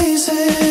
places.